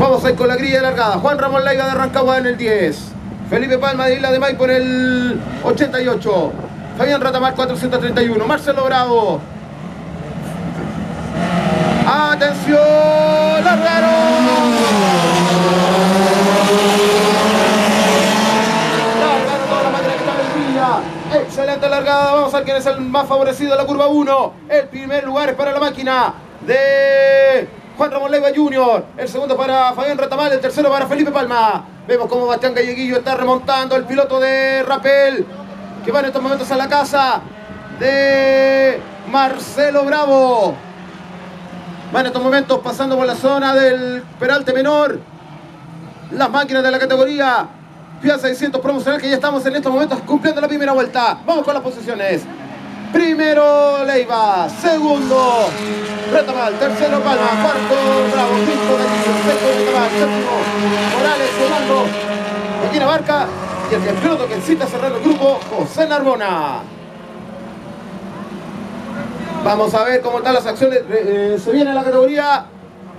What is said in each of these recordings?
Vamos a ir con la grilla largada. Juan Ramón Laiga de Rancagua en el 10. Felipe Palma de Isla de Maipo en el 88. Fabián Ratamar 431. Marcelo Bravo. Atención, largaron. Excelente largada. Vamos a ver quién es el más favorecido de la curva 1. El primer lugar es para la máquina de Juan Ramón Leiva Jr. El segundo para Fabián Ratamal. El tercero para Felipe Palma. Vemos cómo Bastián Galleguillo está remontando. El piloto de Rapel. Que va en estos momentos a la casa de Marcelo Bravo. Va en estos momentos pasando por la zona del Peralte Menor. Las máquinas de la categoría Fiat 600 promocional que ya estamos en estos momentos cumpliendo la primera vuelta. Vamos con las posiciones. Primero Leiva, segundo Retamal, tercero Palma, cuarto Bravo, quinto Delillo, sexto Retamal, séptimo Morales, Fernando, Joaquín Abarca y el piloto que incita a cerrar el grupo, José Narbona. Vamos a ver cómo están las acciones. Eh, se viene la categoría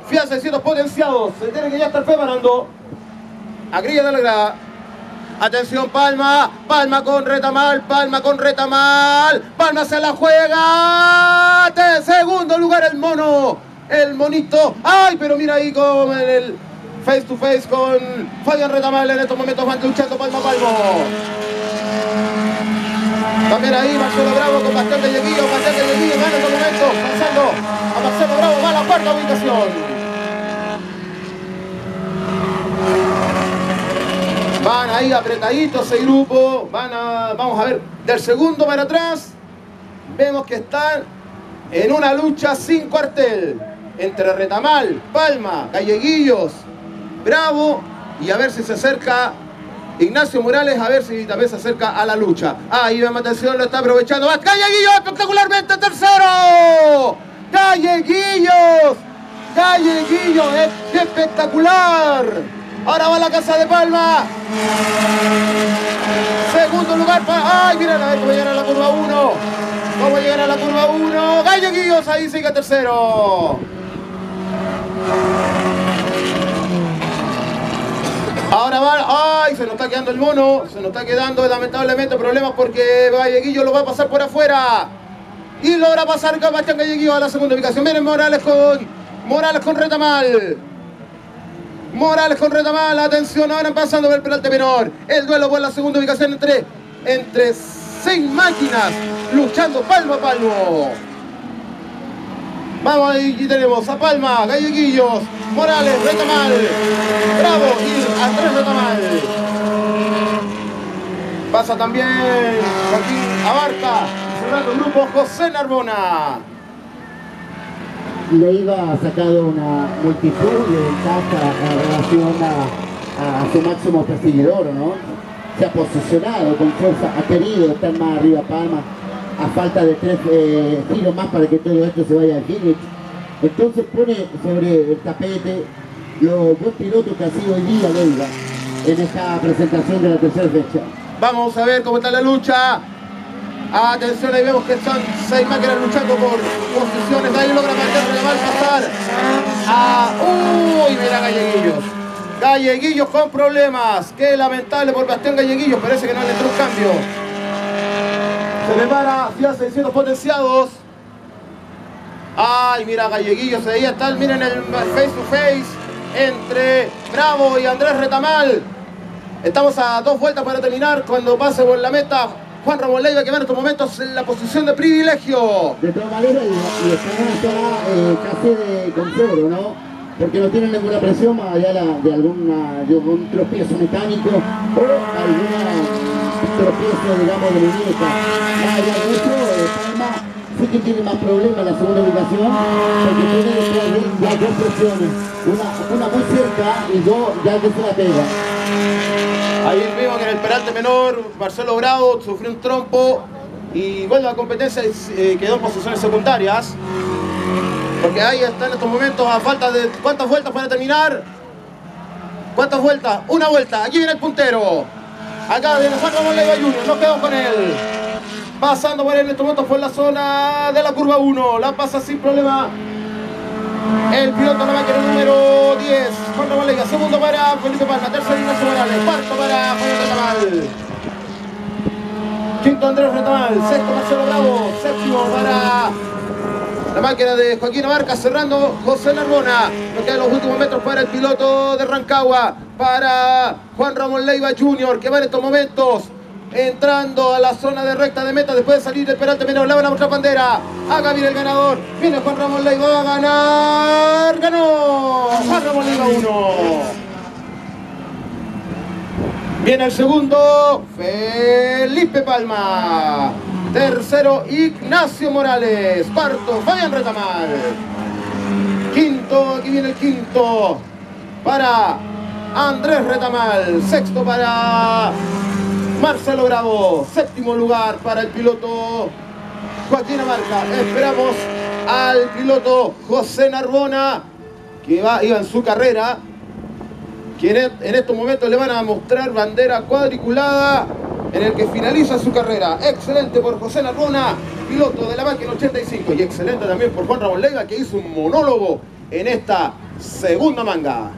Fiat 600 potenciados. Se tiene que ya estar preparando. A grilla de la grada. Atención, Palma. Palma con Retamal. Palma con Retamal. Palma se la juega. De segundo lugar el mono. El monito. Ay, pero mira ahí con el face to face con Fabián Retamal. En estos momentos van luchando Palma Palmo. También ahí Marcelo Bravo con bastante lleguillo, bastante lleguillo, en estos momentos, pasando a Marcelo Bravo, va a la cuarta ubicación. Van ahí apretaditos ese grupo, van a, vamos a ver, del segundo para atrás, vemos que están en una lucha sin cuartel, entre Retamal, Palma, Galleguillos, Bravo, y a ver si se acerca Ignacio Morales, a ver si también se acerca a la lucha. Ahí vemos atención, lo está aprovechando. ¡Galleguillos espectacularmente tercero! ¡Galleguillos! ¡Galleguillos! ¡Es espectacular! Ahora va la casa de Palma. Segundo lugar para. ¡Ay, mira a ver cómo llegar a la curva 1! ¿Cómo llegar a la curva 1? Galleguillos, ahí sigue tercero. Ahora va, ay, se nos está quedando el mono, se nos está quedando lamentablemente problemas porque Galleguillo lo va a pasar por afuera. Y logra pasar Bastián Galleguillo a la segunda ubicación. Miren Morales con Morales con Retamal. Morales con Retamal, atención, ahora pasando por el Peralte Menor. El duelo por la segunda ubicación entre, entre seis máquinas luchando palmo a palmo. Vamos ahí, tenemos a Palma, Galleguillos, Morales, Retamal, Bravo y Andrés Retamal. Pasa también Joaquín Abarca, cerrando el grupo José Narbona. Leiva ha sacado una multitud de ventajas en relación a, su máximo perseguidor, ¿no? Se ha posicionado con fuerza, ha querido estar más arriba Palma, a falta de tres eh, giros más para que todo esto se vaya al finish. Entonces pone sobre el tapete los buen pilotos que ha sido hoy día Leiva en esta presentación de la tercera fecha. Vamos a ver cómo está la lucha. Atención, ahí vemos que son seis máquinas luchando por posiciones. Ahí logra mal pasar a... ¡Uy! Mira Galleguillos. Galleguillos con problemas. Qué lamentable por Bastián Galleguillos. Parece que no le entró un cambio. Se prepara Fiat 600 potenciados. Ay, mira Galleguillos. Ahí está, miren el face to face entre Bravo y Andrés Retamal. Estamos a dos vueltas para terminar cuando pase por la meta Juan Ramón Leiva que va en estos momentos en la posición de privilegio. De todas maneras, y, y está eh, casi de consuelo, ¿no? Porque no tienen ninguna presión más allá de, algún tropiezo mecánico o algún tropiezo, digamos, de muñeca. Más allá de eso, eh, Palma sí que tiene más problemas en la segunda ubicación porque tiene ya dos presiones. Una, una muy cerca y dos ya que se la pega. Ahí vimos que en el Peralte Menor, Marcelo Bravo sufrió un trompo y a la competencia eh, quedó en posiciones secundarias. Porque ahí está en estos momentos a falta de cuántas vueltas para terminar. ¿Cuántas vueltas? Una vuelta. Aquí viene el puntero. Acá viene Juan Ramón Leiva Junior. Nos quedamos con él. Pasando por él en estos momentos por la zona de la curva 1. La pasa sin problema. El piloto de la máquina número 10, Juan Leiva. Segundo para Felipe Palma. Tercero Ignacio Morales. Cuarto para Juan Retamal. Quinto Andrés Retamal. Sexto Marcelo Bravo. Séptimo para la máquina de Joaquín Abarca cerrando José Narbona. Nos quedan los últimos metros para el piloto de Rancagua. Para Juan Ramón Leiva Jr. que va en estos momentos entrando a la zona de recta de meta después de salir del Peralta Menor, la van a mostrar bandera. Haga bien el ganador. Viene Juan Ramón Leiva va a ganar. Ganó Juan Ramón Leiva 1. Viene el segundo, Felipe Palma. Tercero, Ignacio Morales. Cuarto, Fabián Retamal. Quinto, aquí viene el quinto. Para Andrés Retamal. Sexto para Marcelo Bravo. Séptimo lugar para el piloto Joaquín Amarca. Esperamos al piloto José Narbona, que va, iba en su carrera. Que en estos momentos le van a mostrar bandera cuadriculada en el que finaliza su carrera. Excelente por José Narbona, piloto de la máquina 85. Y excelente también por Juan Ramón Leiva, que hizo un monólogo en esta segunda manga.